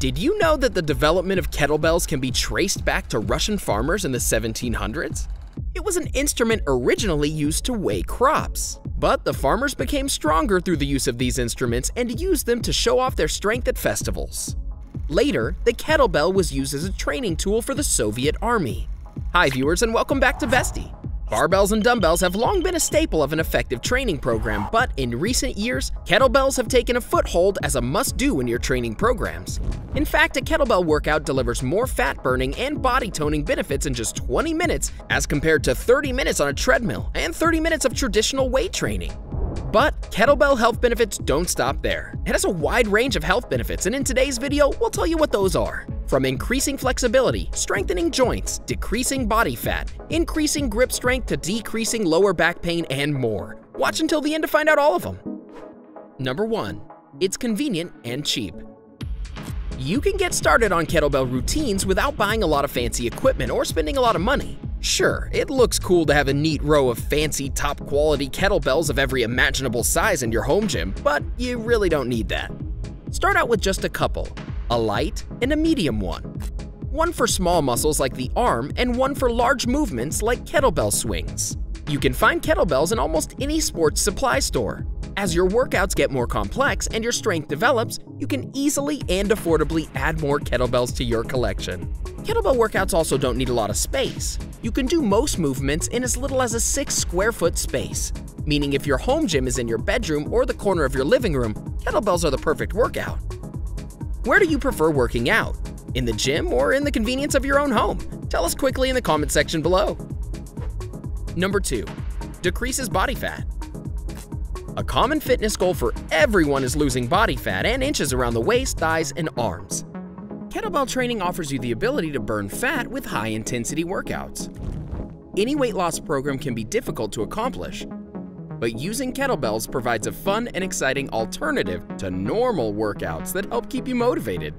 Did you know that the development of kettlebells can be traced back to Russian farmers in the 1700s? It was an instrument originally used to weigh crops, but the farmers became stronger through the use of these instruments and used them to show off their strength at festivals. Later, the kettlebell was used as a training tool for the Soviet army. Hi viewers and welcome back to Bestie. Barbells and dumbbells have long been a staple of an effective training program, but in recent years, kettlebells have taken a foothold as a must-do in your training programs. In fact, a kettlebell workout delivers more fat burning and body toning benefits in just 20 minutes as compared to 30 minutes on a treadmill and 30 minutes of traditional weight training. But kettlebell health benefits don't stop there. It has a wide range of health benefits, and in today's video, we'll tell you what those are. From increasing flexibility, strengthening joints, decreasing body fat, increasing grip strength to decreasing lower back pain, and more. Watch until the end to find out all of them. Number 1. It's convenient and cheap. You can get started on kettlebell routines without buying a lot of fancy equipment or spending a lot of money. Sure, it looks cool to have a neat row of fancy, top quality kettlebells of every imaginable size in your home gym, but you really don't need that. Start out with just a couple, a light and a medium one. One for small muscles like the arm and one for large movements like kettlebell swings. You can find kettlebells in almost any sports supply store. As your workouts get more complex and your strength develops, you can easily and affordably add more kettlebells to your collection. Kettlebell workouts also don't need a lot of space. You can do most movements in as little as a 6 square foot space, meaning if your home gym is in your bedroom or the corner of your living room, kettlebells are the perfect workout. Where do you prefer working out? In the gym or in the convenience of your own home? Tell us quickly in the comment section below. Number 2. Decreases body fat. A common fitness goal for everyone is losing body fat and inches around the waist, thighs, and arms. Kettlebell training offers you the ability to burn fat with high-intensity workouts. Any weight loss program can be difficult to accomplish, but using kettlebells provides a fun and exciting alternative to normal workouts that help keep you motivated.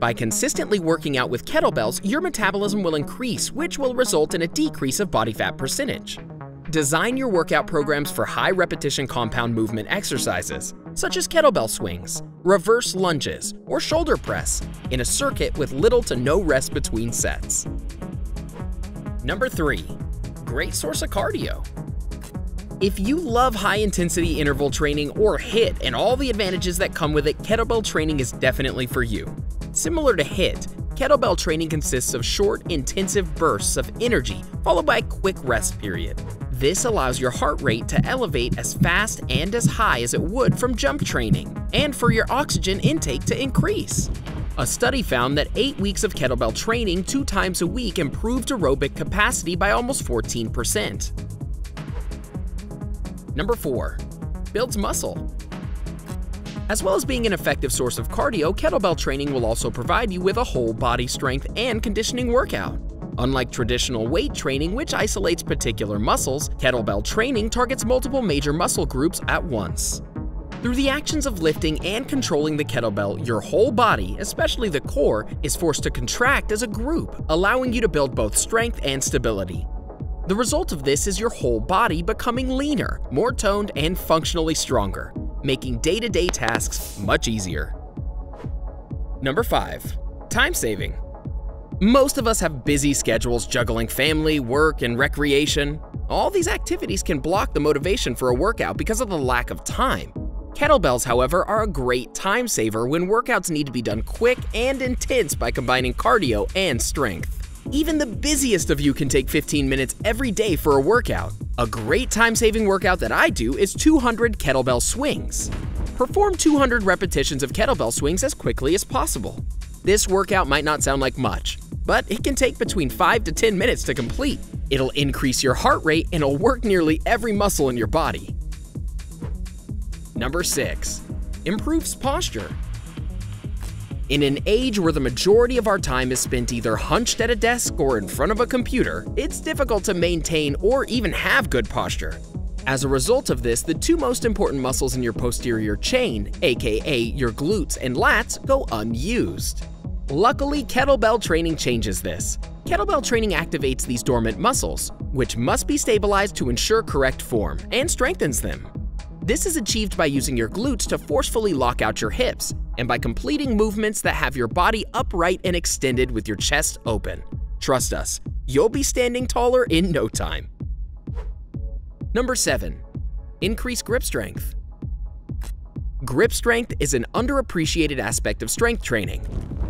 By consistently working out with kettlebells, your metabolism will increase, which will result in a decrease of body fat percentage. Design your workout programs for high repetition compound movement exercises, such as kettlebell swings, reverse lunges, or shoulder press, in a circuit with little to no rest between sets. Number 3. Great source of cardio. If you love high-intensity interval training or HIIT and all the advantages that come with it, kettlebell training is definitely for you. Similar to HIIT, kettlebell training consists of short, intensive bursts of energy followed by a quick rest period. This allows your heart rate to elevate as fast and as high as it would from jump training, and for your oxygen intake to increase. A study found that 8 weeks of kettlebell training two times a week improved aerobic capacity by almost 14%. Number 4. Builds muscle. As well as being an effective source of cardio, kettlebell training will also provide you with a whole body strength and conditioning workout. Unlike traditional weight training, which isolates particular muscles, kettlebell training targets multiple major muscle groups at once. Through the actions of lifting and controlling the kettlebell, your whole body, especially the core, is forced to contract as a group, allowing you to build both strength and stability. The result of this is your whole body becoming leaner, more toned, and functionally stronger, making day-to-day -day tasks much easier. Number 5. Time saving. Most of us have busy schedules juggling family, work, and recreation. All these activities can block the motivation for a workout because of the lack of time. Kettlebells, however, are a great time saver when workouts need to be done quick and intense by combining cardio and strength. Even the busiest of you can take 15 minutes every day for a workout. A great time-saving workout that I do is 200 kettlebell swings. Perform 200 repetitions of kettlebell swings as quickly as possible. This workout might not sound like much, but it can take between 5 to 10 minutes to complete. It'll increase your heart rate and it'll work nearly every muscle in your body. Number 6. Improves posture. In an age where the majority of our time is spent either hunched at a desk or in front of a computer, it's difficult to maintain or even have good posture. As a result of this, the two most important muscles in your posterior chain, aka your glutes and lats, go unused. Luckily, kettlebell training changes this. Kettlebell training activates these dormant muscles, which must be stabilized to ensure correct form, and strengthens them. This is achieved by using your glutes to forcefully lock out your hips, and by completing movements that have your body upright and extended with your chest open. Trust us, you'll be standing taller in no time. Number 7. Increase grip strength. Grip strength is an underappreciated aspect of strength training.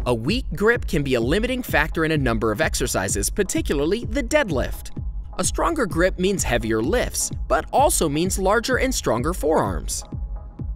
A weak grip can be a limiting factor in a number of exercises, particularly the deadlift. A stronger grip means heavier lifts, but also means larger and stronger forearms.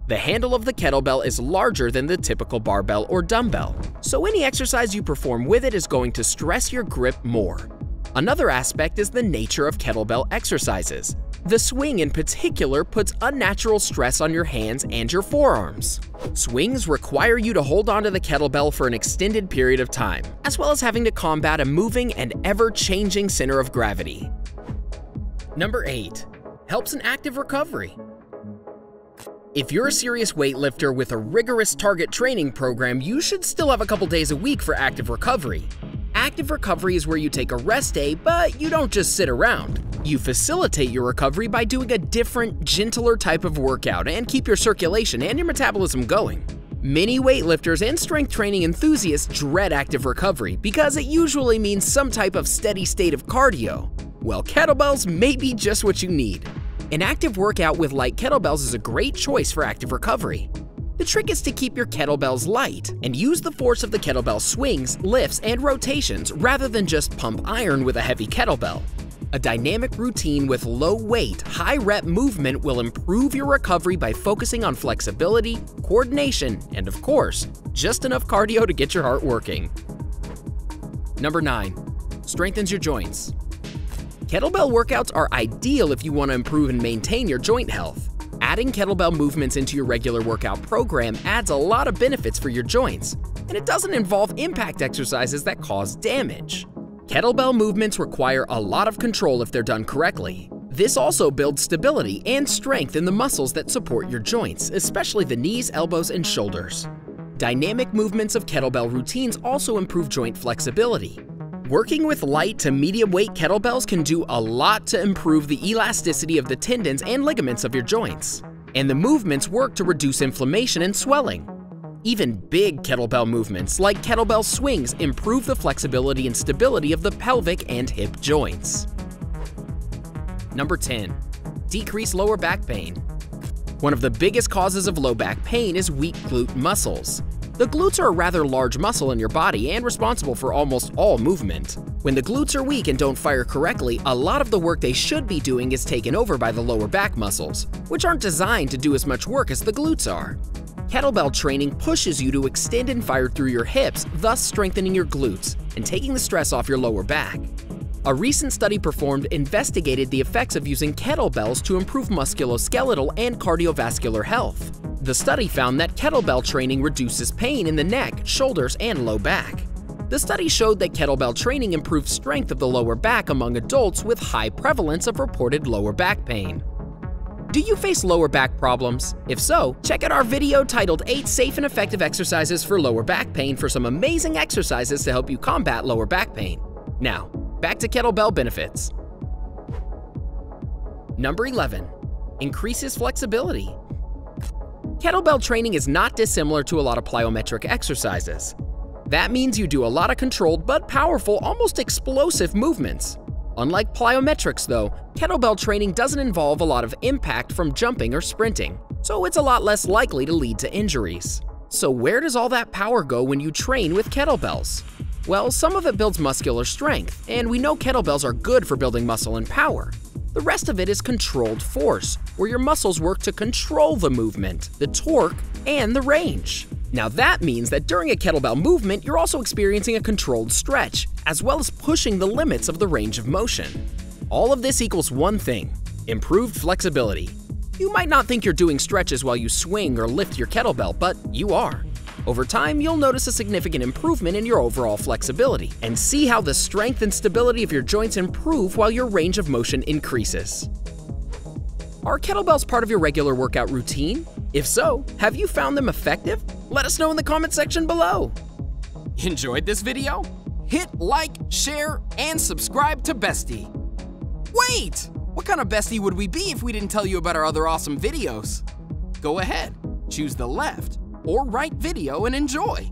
The handle of the kettlebell is larger than the typical barbell or dumbbell, so any exercise you perform with it is going to stress your grip more. Another aspect is the nature of kettlebell exercises. The swing in particular puts unnatural stress on your hands and your forearms. Swings require you to hold onto the kettlebell for an extended period of time, as well as having to combat a moving and ever-changing center of gravity. Number 8. Helps in active recovery. If you're a serious weightlifter with a rigorous target training program, you should still have a couple days a week for active recovery. Active recovery is where you take a rest day, but you don't just sit around. You facilitate your recovery by doing a different, gentler type of workout and keep your circulation and your metabolism going. Many weightlifters and strength training enthusiasts dread active recovery because it usually means some type of steady state of cardio. Well, kettlebells may be just what you need. An active workout with light kettlebells is a great choice for active recovery. The trick is to keep your kettlebells light and use the force of the kettlebell swings, lifts, and rotations rather than just pump iron with a heavy kettlebell. A dynamic routine with low weight, high rep movement will improve your recovery by focusing on flexibility, coordination, and of course, just enough cardio to get your heart working. Number 9. Strengthens your joints. Kettlebell workouts are ideal if you want to improve and maintain your joint health. Adding kettlebell movements into your regular workout program adds a lot of benefits for your joints, and it doesn't involve impact exercises that cause damage. Kettlebell movements require a lot of control if they're done correctly. This also builds stability and strength in the muscles that support your joints, especially the knees, elbows, and shoulders. Dynamic movements of kettlebell routines also improve joint flexibility. Working with light to medium weight kettlebells can do a lot to improve the elasticity of the tendons and ligaments of your joints. And the movements work to reduce inflammation and swelling. Even big kettlebell movements, like kettlebell swings, improve the flexibility and stability of the pelvic and hip joints. Number 10. Decrease lower back pain. One of the biggest causes of low back pain is weak glute muscles. The glutes are a rather large muscle in your body and responsible for almost all movement. When the glutes are weak and don't fire correctly, a lot of the work they should be doing is taken over by the lower back muscles, which aren't designed to do as much work as the glutes are. Kettlebell training pushes you to extend and fire through your hips, thus strengthening your glutes and taking the stress off your lower back. A recent study performed investigated the effects of using kettlebells to improve musculoskeletal and cardiovascular health. The study found that kettlebell training reduces pain in the neck, shoulders, and low back. The study showed that kettlebell training improved strength of the lower back among adults with high prevalence of reported lower back pain. Do you face lower back problems? If so, check out our video titled 8 Safe and Effective Exercises for Lower Back Pain for some amazing exercises to help you combat lower back pain. Now, back to kettlebell benefits. Number 11. Increases flexibility. Kettlebell training is not dissimilar to a lot of plyometric exercises. That means you do a lot of controlled but powerful, almost explosive movements. Unlike plyometrics though, kettlebell training doesn't involve a lot of impact from jumping or sprinting, so it's a lot less likely to lead to injuries. So where does all that power go when you train with kettlebells? Well, some of it builds muscular strength, and we know kettlebells are good for building muscle and power. The rest of it is controlled force, where your muscles work to control the movement, the torque, and the range. Now that means that during a kettlebell movement, you're also experiencing a controlled stretch, as well as pushing the limits of the range of motion. All of this equals one thing, improved flexibility. You might not think you're doing stretches while you swing or lift your kettlebell, but you are. Over time, you'll notice a significant improvement in your overall flexibility and see how the strength and stability of your joints improve while your range of motion increases. Are kettlebells part of your regular workout routine? If so, have you found them effective? Let us know in the comment section below. Enjoyed this video? Hit like, share, and subscribe to Bestie. Wait! What kind of bestie would we be if we didn't tell you about our other awesome videos? Go ahead, choose the left or right video and enjoy.